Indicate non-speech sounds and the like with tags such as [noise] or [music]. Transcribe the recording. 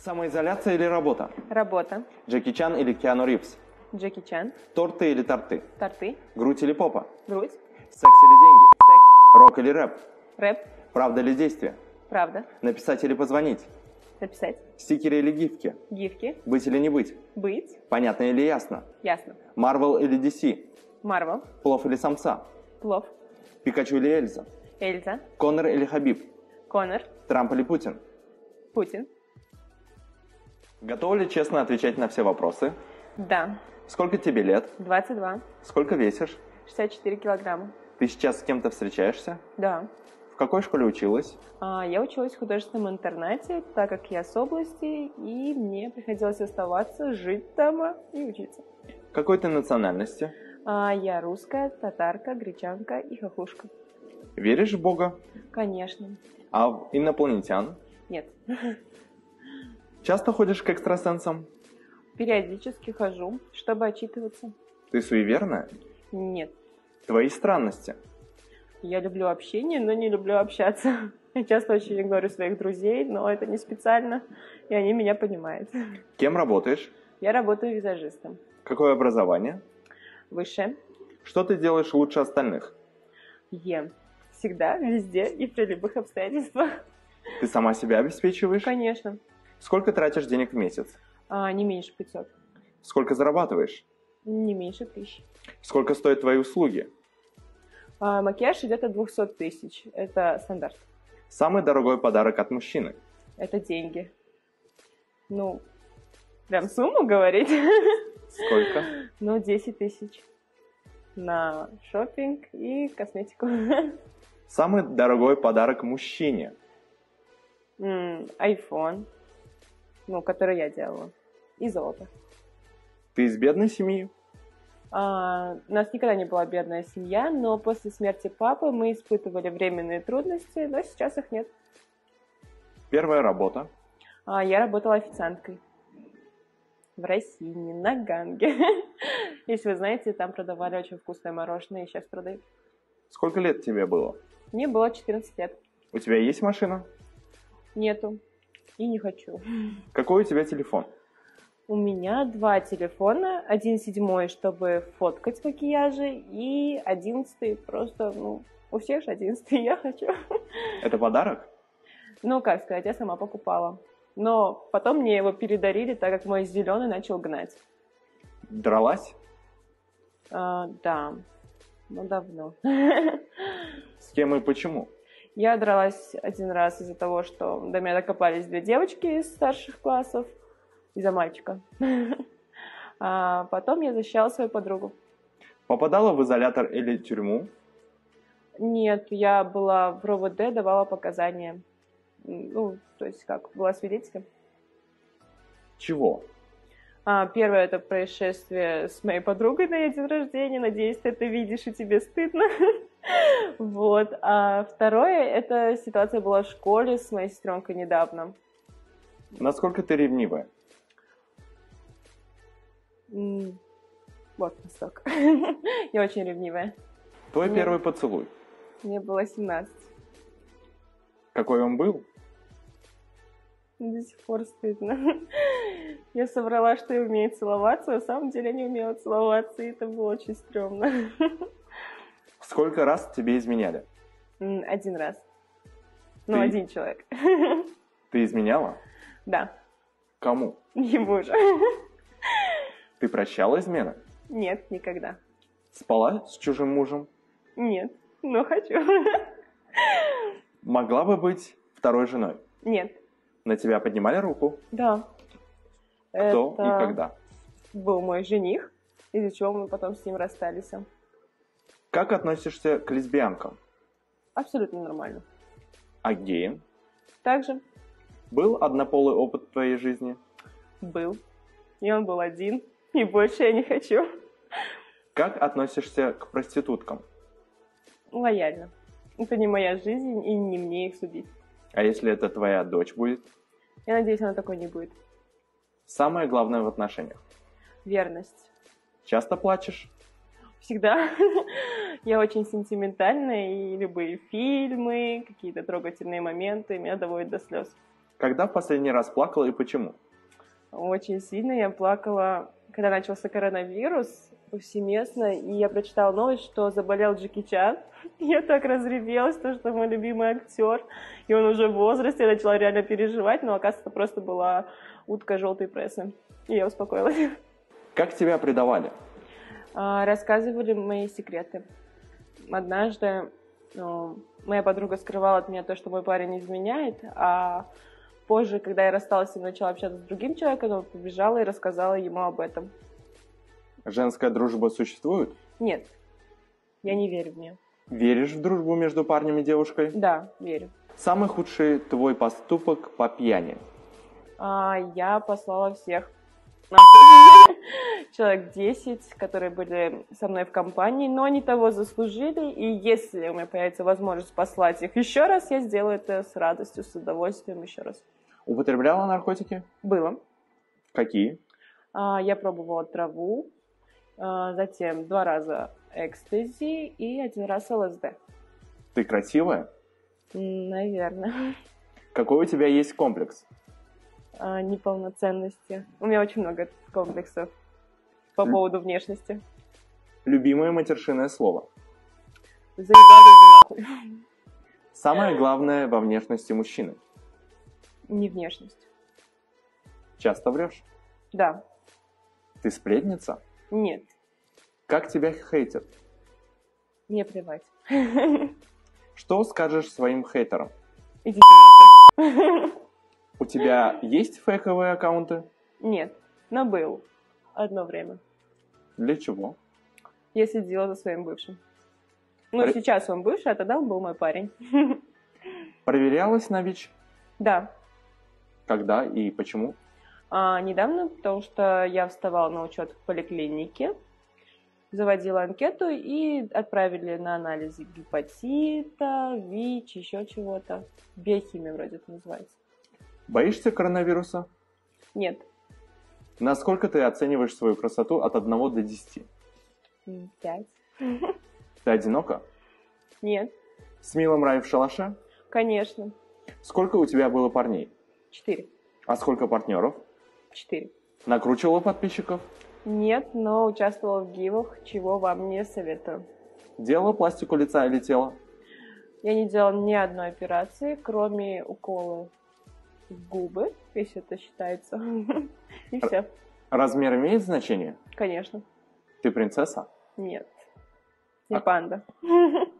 Самоизоляция или работа? Работа. Джеки Чан или Киану Ривз? Джеки Чан. Торты или торты? Торты. Грудь или попа? Грудь. Секс или деньги? Секс. Рок или рэп? Рэп. Правда или действие? Правда. Написать или позвонить? Написать. Стикеры или гифки? Гифки. Быть или не быть? Быть. Понятно или ясно? Ясно. Марвел или DC? Марвел. Плов или самса? Плов. Пикачу или Эльза? Эльза. Конор или Хабиб? Конор. Трамп или Путин? Путин. Готова ли честно отвечать на все вопросы? Да. Сколько тебе лет? 22. Сколько весишь? 64 килограмма. Ты сейчас с кем-то встречаешься? Да. В какой школе училась? А, Я училась в художественном интернате, так как я с области, и мне приходилось оставаться, жить там и учиться. Какой ты национальности? А, Я русская, татарка, гречанка и хохлушка. Веришь в Бога? Конечно. А в инопланетян? Нет. [laughs] Часто ходишь к экстрасенсам? Периодически хожу, чтобы отчитываться. Ты суеверная? Нет. Твои странности. Я люблю общение, но не люблю общаться. [laughs] Я часто очень говорю своих друзей, но это не специально, и они меня понимают. [laughs] Кем работаешь? Я работаю визажистом. Какое образование? Выше. Что ты делаешь лучше остальных? Ем. Всегда, везде и при любых обстоятельствах. Ты сама себя обеспечиваешь? Конечно. Сколько тратишь денег в месяц? А, не меньше 500. Сколько зарабатываешь? Не меньше тысяч. Сколько стоят твои услуги? А, макияж идет от 200 тысяч. Это стандарт. Самый дорогой подарок от мужчины? Это деньги. Ну, прям сумму говорить? Сколько? [laughs] Ну, 10 тысяч. На шопинг и косметику. Самый дорогой подарок мужчине? М, iPhone. Ну, который я делала. И золото. Ты из бедной семьи? А, у нас никогда не была бедная семья, но после смерти папы мы испытывали временные трудности, но сейчас их нет. Первая работа? А, я работала официанткой в России, на Ганге. [laughs] Если вы знаете, там продавали очень вкусное мороженое, и сейчас продают. Сколько лет тебе было? Мне было 14 лет. У тебя есть машина? Нету. И не хочу. Какой у тебя телефон? У меня два телефона. Один седьмой, чтобы фоткать макияжи, и одиннадцатый просто, ну, у всех же одиннадцатый [laughs] я хочу. Это подарок? Ну, как сказать, я сама покупала. Но потом мне его передарили, так как мой зеленый начал гнать. Дралась? А, да, ну давно. [laughs] С кем и почему? Я дралась один раз из-за того, что до меня докопались две девочки из старших классов, из-за мальчика. [laughs] А потом я защищала свою подругу. Попадала в изолятор или тюрьму? Нет, я была в РОВД, давала показания. Ну, то есть как, была свидетелем. Чего? А, первое это происшествие с моей подругой на ее день рождения. Надеюсь, ты это видишь и тебе стыдно. [laughs] [laughs] Вот. А второе это ситуация была в школе с моей сестренкой недавно. Насколько ты ревнивая? Вот настолько. [laughs] Я очень ревнивая. Твой Нет. первый поцелуй. Мне было 17. Какой он был? До сих пор стыдно. [laughs] Я соврала, что я умею целоваться, а на самом деле я не умела целоваться, и это было очень стрёмно. Сколько раз тебе изменяли? Один раз. Ну, Ты? один человек. Ты изменяла? Да, Кому? ему же. Ты прощала измены? Нет, никогда. Спала с чужим мужем? Нет, но хочу. Могла бы быть второй женой? Нет, На тебя поднимали руку? да. Кто Это и когда? был мой жених, из-за чего мы потом с ним расстались. Как относишься к лесбиянкам? Абсолютно нормально. А к геям? Также Был однополый опыт в твоей жизни? был. И он был один. И больше я не хочу. Как относишься к проституткам? Лояльно. Это не моя жизнь, и не мне их судить. А если это твоя дочь будет? Я надеюсь, она такой не будет. Самое главное в отношениях. Верность. Часто плачешь? Всегда. [laughs] Я очень сентиментальная, и любые фильмы, какие-то трогательные моменты меня доводят до слез. Когда в последний раз плакала и почему? Очень сильно я плакала, когда начался коронавирус повсеместно, и я прочитала новость, что заболел Джеки Чан. [laughs] Я так разревелась, то, что мой любимый актер, и он уже в возрасте, я начала реально переживать, но оказывается, это просто была утка желтой прессы. И я успокоилась. [laughs] Как тебя предавали? А, Рассказывали мои секреты. Однажды ну, моя подруга скрывала от меня то, что мой парень изменяет, а позже, когда я рассталась и начала общаться с другим человеком, она побежала и рассказала ему об этом. Женская дружба существует? Нет, я не верю в нее. Веришь в дружбу между парнем и девушкой? Да, верю. Самый худший твой поступок по пьяни? А, я послала всех. [laughs] человек 10, которые были со мной в компании, но они того заслужили, и если у меня появится возможность послать их еще раз, я сделаю это с радостью, с удовольствием еще раз. Употребляла наркотики? Было. Какие? А, Я пробовала траву, а, затем два раза экстази и один раз ЛСД. Ты красивая? Наверное. [laughs] Какой у тебя есть комплекс? А, Неполноценности. У меня очень много комплексов по поводу внешности. Любимое матершинное слово? Заебали иди нахуй. Самое главное во внешности мужчины? Не внешность. Часто врешь? Да. Ты сплетница? Нет. Как тебя хейтят? Мне плевать. Что скажешь своим хейтерам? Идите нахуй. [laughs] У тебя есть фейковые аккаунты? Нет, но был. Одно время. Для чего? Я сидела за своим бывшим. Ну, При- сейчас он бывший, а тогда он был мой парень. [laughs] Проверялась на ВИЧ? Да. Когда и почему? А, недавно, потому что я вставала на учет в поликлинике, заводила анкету и отправили на анализы гепатита, ВИЧ, еще чего-то. Биохимия вроде это называется. Боишься коронавируса? Нет. Насколько ты оцениваешь свою красоту от 1 до 10? М, Пять. Ты одинока? Нет. С милым рай в шалаше? Конечно. Сколько у тебя было парней? Четыре. А сколько партнеров? Четыре. Накручивала подписчиков? Нет, но участвовала в гивах, чего вам не советую. Делала пластику лица или тела? Я не делала ни одной операции, кроме укола в губы, если это считается. [laughs] И все. Размер имеет значение? Конечно. Ты принцесса? Нет. Не А- панда. [laughs]